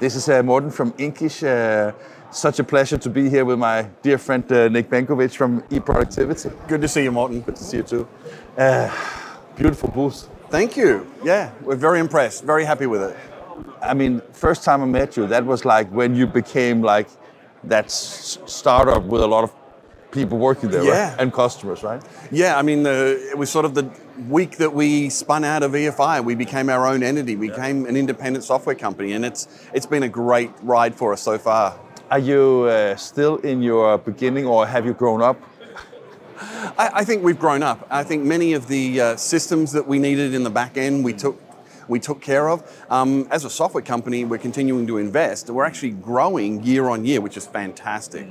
This is uh, Morten from Inkish. Uh, such a pleasure to be here with my dear friend uh, Nick Benkovich from eProductivity. Good to see you, Morten. Good to see you too. Uh, beautiful booth. Thank you. Yeah, we're very impressed, very happy with it. I mean, first time I met you, that was like when you became like that startup with a lot of people working there, Yeah. right? And customers, right? Yeah, I mean, the, it was sort of the week that we spun out of EFI. We became our own entity. We became an independent software company, and it's it's been a great ride for us so far. Are you uh, still in your beginning, or have you grown up? I, I think we've grown up. I think many of the uh, systems that we needed in the back end, we took we took care of. Um, as a software company, we're continuing to invest. We're actually growing year on year, which is fantastic.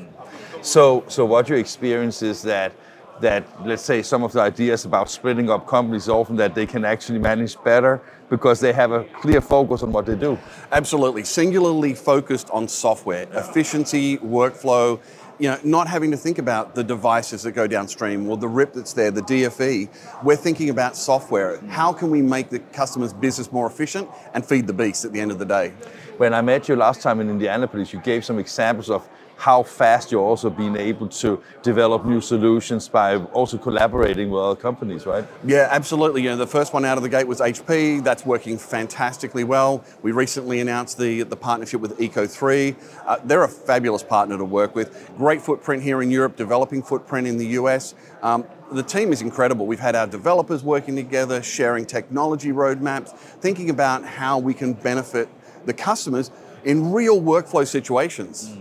So, so what you experience is that that let's say some of the ideas about splitting up companies often that they can actually manage better because they have a clear focus on what they do. Absolutely, singularly focused on software, efficiency, workflow. You know, not having to think about the devices that go downstream or the RIP that's there, the DFE. We're thinking about software. How can we make the customer's business more efficient and feed the beast at the end of the day? When I met you last time in Indianapolis, you gave some examples of how fast you're also being able to develop new solutions by also collaborating with other companies, right? Yeah, absolutely. You know, the first one out of the gate was HP. That's working fantastically well. We recently announced the, the partnership with Eco3. Uh, they're a fabulous partner to work with. Great footprint here in Europe, developing footprint in the US. Um, the team is incredible. We've had our developers working together, sharing technology roadmaps, thinking about how we can benefit the customers in real workflow situations.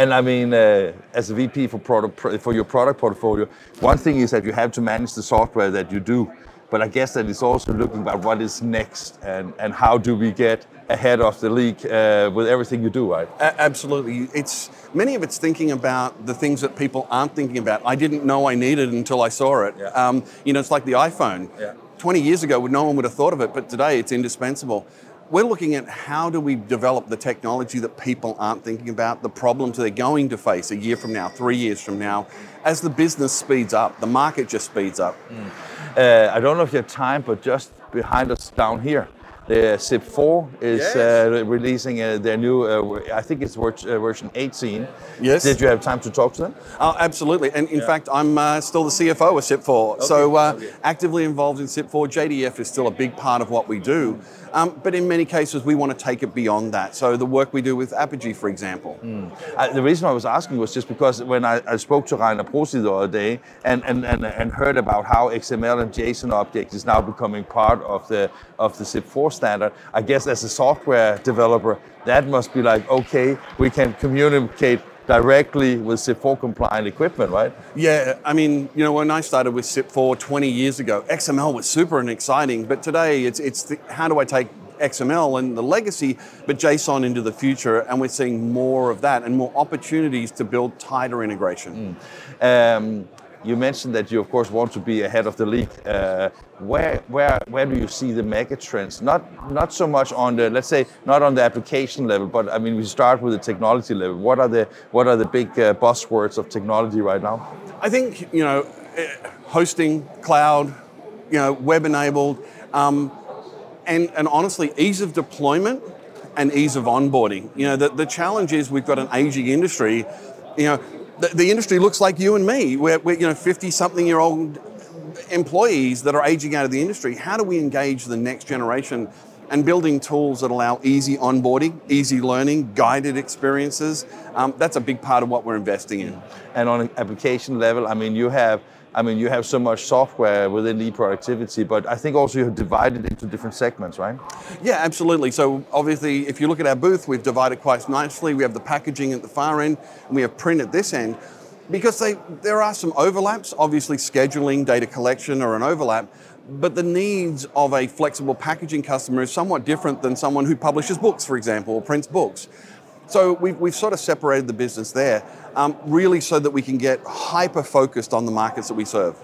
And I mean, uh, as a VP for product for your product portfolio, one thing is that you have to manage the software that you do, but I guess that it's also looking about what is next and, and how do we get ahead of the league uh, with everything you do, right? A- absolutely. It's many of it's thinking about the things that people aren't thinking about. I didn't know I needed until I saw it. Yeah. Um, you know, it's like the iPhone. Yeah. 20 years ago, no one would have thought of it, but today it's indispensable. We're looking at how do we develop the technology that people aren't thinking about, the problems they're going to face a year from now, three years from now. As the business speeds up, the market just speeds up. Uh, I don't know if you have time, but just behind us down here, the CIP4 is Yes. uh, releasing uh, their new, uh, I think it's uh, version 18. Yes. Did you have time to talk to them? Oh, absolutely. And in fact, I'm uh, still the CFO of CIP4. so uh, okay. actively involved in CIP4. JDF is still a big part of what we do. Um, but in many cases, we want to take it beyond that. So the work we do with Apogee, for example. Uh, the reason I was asking was just because when I, I spoke to Rainer Prosi the other day and, and, and, and heard about how XML and JSON objects is now becoming part of the of the CIP4 standard, I guess as a software developer, that must be like, okay, we can communicate directly with CIP4 compliant equipment, right? Yeah, I mean, you know, when I started with CIP4 20 years ago, XML was super and exciting. But today, it's, it's the, how do I take XML and the legacy, but JSON into the future? And we're seeing more of that and more opportunities to build tighter integration. Um, you mentioned that you, of course, want to be ahead of the league. Uh, where, where, where do you see the mega trends? Not, not so much on the, let's say, not on the application level, but I mean, we start with the technology level. What are the, what are the big uh, buzzwords of technology right now? I think you know, eh, hosting, cloud, you know, web enabled, um, and and honestly, ease of deployment and ease of onboarding. You know, the, the challenge is we've got an aging industry. You know, the, the industry looks like you and me. We're, we're you know fifty something year old employees that are aging out of the industry. How do we engage the next generation? And building tools that allow easy onboarding, easy learning, guided experiences. Um, that's a big part of what we're investing in. And on an application level, I mean, you have, I mean, you have so much software within eProductivity, but I think also you have divided into different segments, right? Yeah, absolutely. So obviously, if you look at our booth, we've divided quite nicely. We have the packaging at the far end, and we have print at this end. Because they, there are some overlaps, obviously scheduling, data collection are an overlap, but the needs of a flexible packaging customer is somewhat different than someone who publishes books, for example, or prints books. So we've, we've sort of separated the business there, um, really so that we can get hyper focused on the markets that we serve.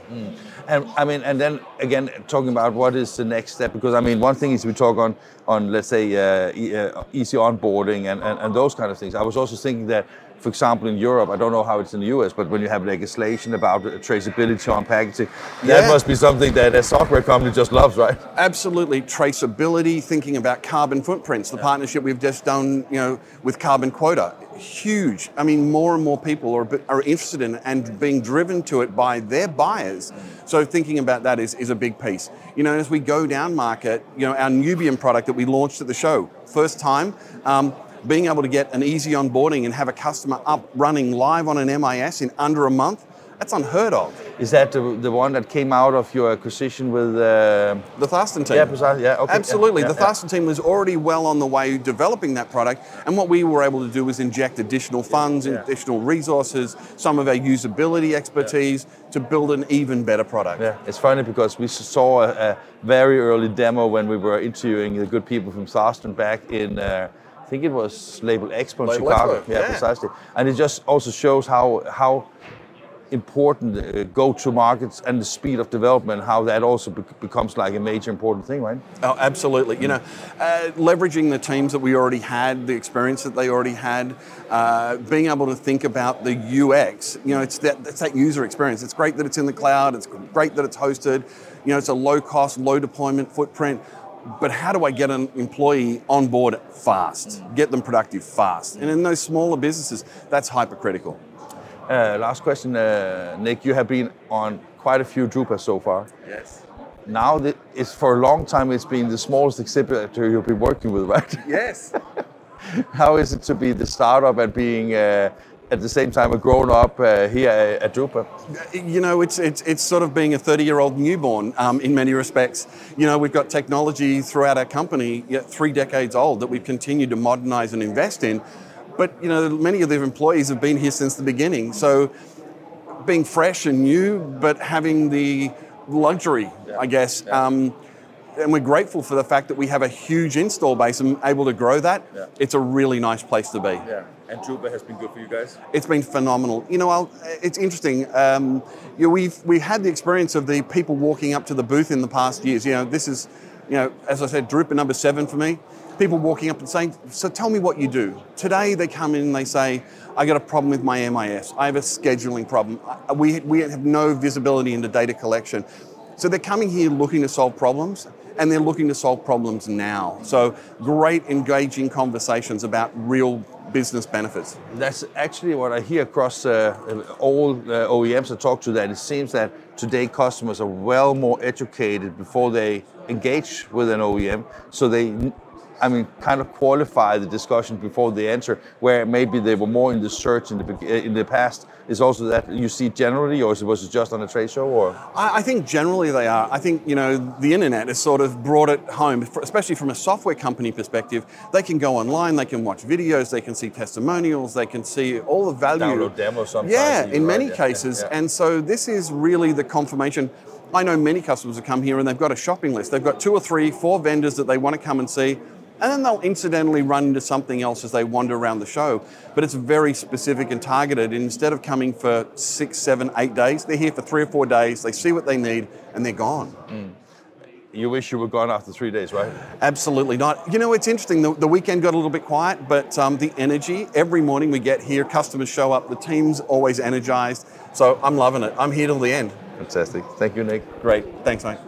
And I mean, and then again, talking about what is the next step, because I mean, one thing is we talk on, on let's say, uh, uh, easy onboarding and, and, and those kind of things. I was also thinking that for example, in Europe, I don't know how it's in the US, but when you have legislation about traceability on packaging, that Yeah. must be something that a software company just loves, right? Absolutely, traceability. Thinking about carbon footprints, the partnership we've just done, you know, with Carbon Quota, huge. I mean, more and more people are are interested in it and being driven to it by their buyers. So thinking about that is, is a big piece. You know, as we go down market, you know, our Nubian product that we launched at the show, first time. Um, being able to get an easy onboarding and have a customer up running live on an MIS in under a month, that's unheard of. Is that the, the one that came out of your acquisition with? Uh, The Tharstern team. yeah, precisely. Yeah, okay. Absolutely. Yeah, the yeah, Tharstern team was already well on the way developing that product. And what we were able to do was inject additional funds, additional resources, some of our usability expertise to build an even better product. Yeah, it's funny because we saw a, a very early demo when we were interviewing the good people from Tharstern back in, uh, I think it was Label Expo in Label Chicago. Yeah, yeah. precisely. And it just also shows how how important uh, go-to markets and the speed of development, how that also bec- becomes like a major important thing, right? Oh, absolutely. You know, uh, leveraging the teams that we already had, the experience that they already had, uh, being able to think about the UX. You know, it's that it's that user experience. It's great that it's in the cloud. It's great that it's hosted. You know, it's a low cost, low deployment footprint. But how do I get an employee on board fast? Get them productive fast. And in those smaller businesses, that's hypercritical. Uh, last question, uh, Nick. You have been on quite a few Drupas so far. Yes. Now, that it's for a long time. It's been the smallest exhibitor you've been working with, right? Yes. How is it to be the startup and being uh, at the same time a grown up uh, here at Drupa? You know, it's, it's, it's sort of being a 30 year old newborn um, in many respects. You know, we've got technology throughout our company, yet three decades old, that we've continued to modernize and invest in. But, you know, many of the employees have been here since the beginning. So being fresh and new, but having the luxury, I guess. Um, and we're grateful for the fact that we have a huge install base and able to grow that. Yeah. It's a really nice place to be. Yeah, and Drupa has been good for you guys. It's been phenomenal. You know, I'll, it's interesting. Um, you know, we've we had the experience of the people walking up to the booth in the past years. You know, this is, you know, as I said, Drupa number seven for me. People walking up and saying, "So tell me what you do." Today they come in and they say, "I got a problem with my MIS. I have a scheduling problem. We we have no visibility into data collection." So they're coming here looking to solve problems, and they're looking to solve problems now. So great, engaging conversations about real business benefits. That's actually what I hear across uh, all uh, OEMs I talk to. That it seems that today customers are well more educated before they engage with an OEM, so they. I mean, kind of qualify the discussion before they enter, where maybe they were more in the search in the in the past. Is also that you see generally, or was it just on a trade show, or I I think generally they are. I think you know the internet has sort of brought it home, for- especially from a software company perspective. They can go online, they can watch videos, they can see testimonials, they can see all the value. Download demos sometimes Yeah, in right? many Yeah, yeah, cases. yeah. And so this is really the confirmation. I know many customers have come here and they've got a shopping list. They've got two or three, four vendors that they want to come and see. And then they'll incidentally run into something else as they wander around the show. But it's very specific and targeted. And instead of coming for six, seven, eight days, they're here for three or four days. They see what they need and they're gone. you wish you were gone after three days, right? Absolutely not. You know, it's interesting. The, the weekend got a little bit quiet, but um, the energy every morning we get here, customers show up, the team's always energized. So I'm loving it. I'm here till the end. Fantastic. Thank you, Nick. Great. Thanks, mate.